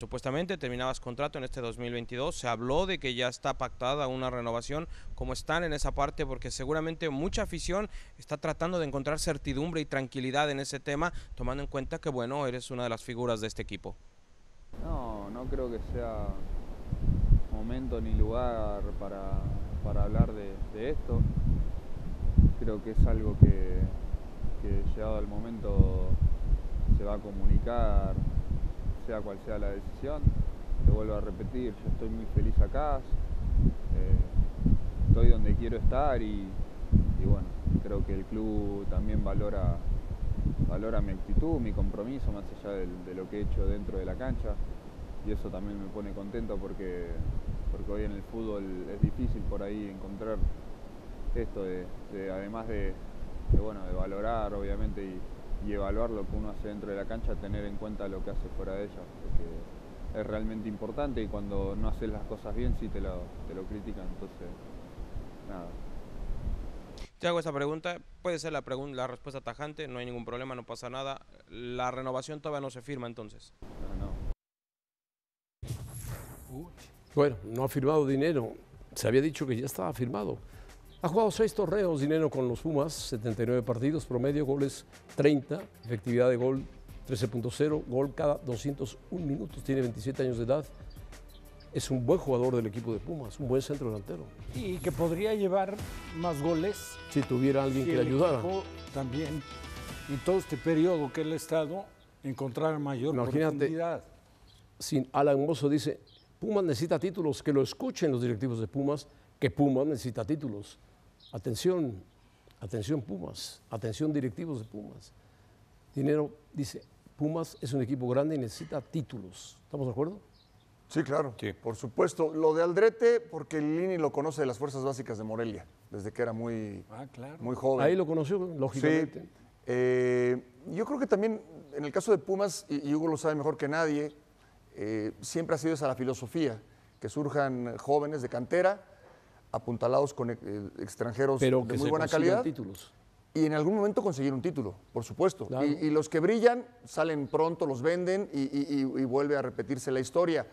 Supuestamente terminabas contrato en este 2022, se habló de que ya está pactada una renovación, ¿cómo están en esa parte? Porque seguramente mucha afición está tratando de encontrar certidumbre y tranquilidad en ese tema, tomando en cuenta que, bueno, eres una de las figuras de este equipo. No, no creo que sea momento ni lugar para, para hablar de, esto. Creo que es algo que, que llegado el momento se va a comunicar sea cual sea la decisión. Te vuelvo a repetir, yo estoy muy feliz acá, eh, estoy donde quiero estar y, bueno, creo que el club también valora, valora mi actitud, mi compromiso, más allá de, lo que he hecho dentro de la cancha. Y eso también me pone contento porque, porque hoy en el fútbol es difícil por ahí encontrar esto de, además de, bueno, de valorar obviamente y, y evaluar lo que uno hace dentro de la cancha, tener en cuenta lo que hace fuera de ella, porque es realmente importante y cuando no haces las cosas bien sí te lo, te lo critican, entonces nada. Te hago esa pregunta, puede ser la, pregunta, la respuesta tajante, no hay ningún problema, no pasa nada. La renovación todavía no se firma entonces. No, no. Bueno, no ha firmado dinero. Se había dicho que ya estaba firmado. Ha jugado seis torneos, dinero con los Pumas, 79 partidos, promedio, goles 30, efectividad de gol 13.0, gol cada 201 minutos, tiene 27 años de edad. Es un buen jugador del equipo de Pumas, un buen centro delantero. Y que podría llevar más goles. Si tuviera alguien que le ayudara. También, en todo este periodo que él ha estado, encontrar mayor Imagínate, Sin Alan Mozo dice, Pumas necesita títulos, que lo escuchen los directivos de Pumas, que Pumas necesita títulos. Atención, atención Pumas, atención directivos de Pumas. Dinero dice, Pumas es un equipo grande y necesita títulos. ¿Estamos de acuerdo? Sí, claro. Sí. Por supuesto. Lo de Aldrete, porque Lini lo conoce de las fuerzas básicas de Morelia, desde que era muy, ah, muy joven. Ahí lo conoció, lógicamente. Sí. Eh, yo creo que también, en el caso de Pumas, y, Hugo lo sabe mejor que nadie, eh, siempre ha sido esa la filosofía, que surjan jóvenes de cantera apuntalados con eh, extranjeros de muy buena calidad. Títulos. Y en algún momento conseguir un título, por supuesto. Y, los que brillan salen pronto, los venden y, vuelve a repetirse la historia.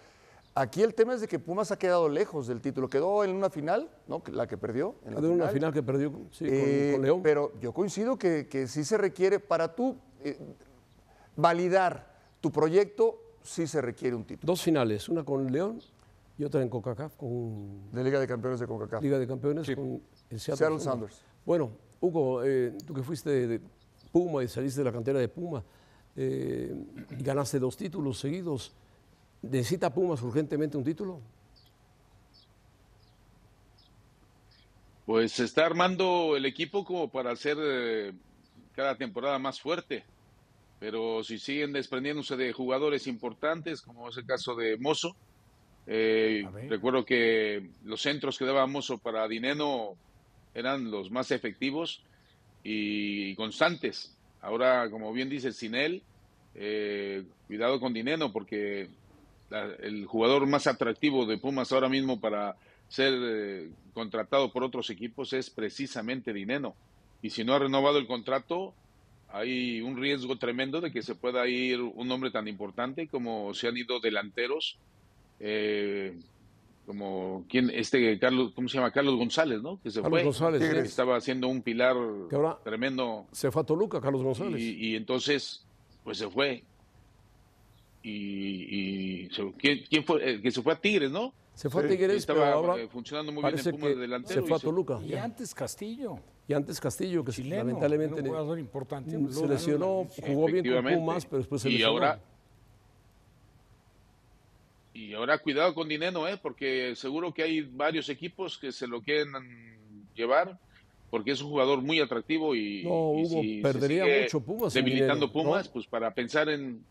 Aquí el tema es de que Pumas ha quedado lejos del título. Quedó en una final, ¿no? la que perdió. En la una final que perdió sí, con, eh, León. Pero yo coincido que, que sí se requiere, para tú eh, validar tu proyecto, sí se requiere un título. Dos finales, una con León y otra en CONCACAF con... De Liga de Campeones de CONCACAF. Liga de Campeones con el Seattle, Sounders. Bueno, Hugo, eh, tú que fuiste de Puma y saliste de la cantera de Puma, eh, y ganaste dos títulos seguidos, ¿necesita Pumas urgentemente un título? Pues se está armando el equipo como para hacer eh, cada temporada más fuerte. Pero si siguen desprendiéndose de jugadores importantes, como es el caso de Mozo, eh, recuerdo que los centros que daba Mozo para Dineno eran los más efectivos y constantes. Ahora, como bien dice, sin él, eh, cuidado con Dineno, porque el jugador más atractivo de Pumas ahora mismo para ser eh, contratado por otros equipos es precisamente Dineno. Y si no ha renovado el contrato, hay un riesgo tremendo de que se pueda ir un hombre tan importante como se han ido delanteros eh, como quien este Carlos cómo se llama Carlos González no que se Carlos González estaba haciendo un pilar tremendo. se fue a Toluca Carlos González. y, entonces pues se fue. Y, ¿quién, fue eh, que se fue a Tigres no se fue a Tigres estaba ahora eh, funcionando muy bien en Pumas delantero se fue a Toluca. Y, antes Castillo. Y antes Castillo que lamentablemente un jugador importante se lesionó jugó bien con Pumas pero después se lesionó. y ahora y ahora cuidado con Dineno, ¿eh? porque seguro que hay varios equipos que se lo quieren llevar, porque es un jugador muy atractivo y, no, perdería mucho Pumas. Debilitando Pumas, pues para pensar en...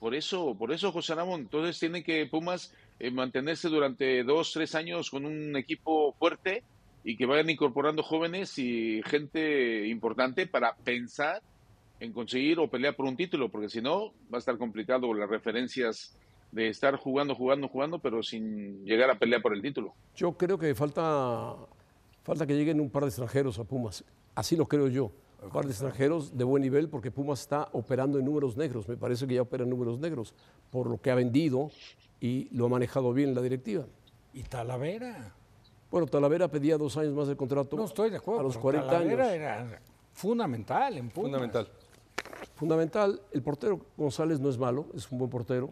Por eso, por eso, José Ramón, entonces tiene que Pumas eh, mantenerse durante dos, tres años con un equipo fuerte y que vayan incorporando jóvenes y gente importante para pensar en conseguir o pelear por un título, porque si no va a estar complicado las referencias de estar jugando, jugando, jugando, pero sin llegar a pelear por el título. Yo creo que falta, falta que lleguen un par de extranjeros a Pumas. Así lo creo yo. un par de extranjeros de buen nivel porque Pumas está operando en números negros. Me parece que ya opera en números negros por lo que ha vendido y lo ha manejado bien la directiva. ¿Y Talavera? Bueno, Talavera pedía dos años más de contrato. No estoy de acuerdo. A los pero 40 Talavera años. era fundamental en Pumas. Fundamental. Fundamental. El portero González no es malo, es un buen portero.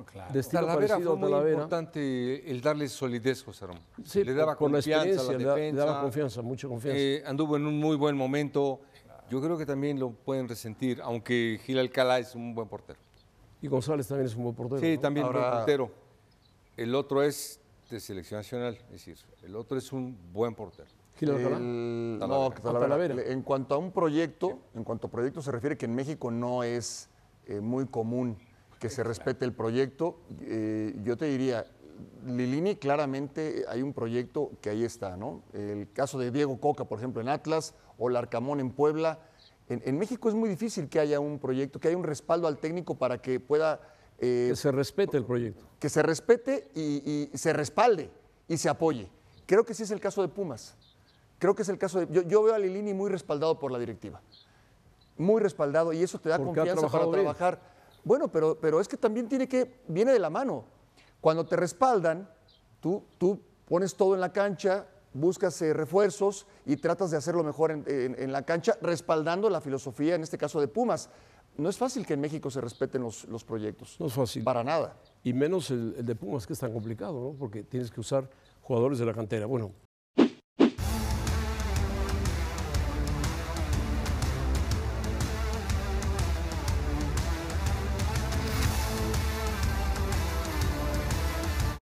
No, claro. De estilo Talavera parecido fue a muy Talavera. importante el darle solidez, José Ramón. Sí, le daba por confianza a la experiencia, le da- le defensa. daba confianza, mucha confianza. eh, anduvo en un muy buen momento. Yo creo que también lo pueden resentir, aunque Gil Alcalá es un buen portero. y González también es un buen portero. Sí, ¿no? también un buen Ahora- portero. El otro es de selección nacional, es decir, el otro es un buen portero. Gil Alcalá. El- Talavera. no, que Talavera. Talavera. En cuanto a un proyecto, en cuanto a proyecto se refiere que en México no es eh, muy común que se respete el proyecto. Eh, yo te diría, Lilini claramente hay un proyecto que ahí está, ¿no? El caso de Diego Coca, por ejemplo, en Atlas, o Larcamón en Puebla. En, en México es muy difícil que haya un proyecto, que haya un respaldo al técnico para que pueda eh, Que se respete el proyecto. que se respete y, y se respalde y se apoye. Creo que sí es el caso de Pumas. Creo que es el caso de. Yo, yo veo a Lilini muy respaldado por la directiva. Muy respaldado y eso te da Porque confianza para bien. trabajar. Bueno, pero, pero es que también tiene que. Viene de la mano. Cuando te respaldan, tú, tú pones todo en la cancha, buscas eh, refuerzos y tratas de hacerlo mejor en, en- en la cancha, respaldando la filosofía, en este caso de Pumas. No es fácil que en México se respeten los, los proyectos. No es fácil. Para nada. Y menos el, el de Pumas, que es tan complicado, ¿no? Porque tienes que usar jugadores de la cantera. Bueno,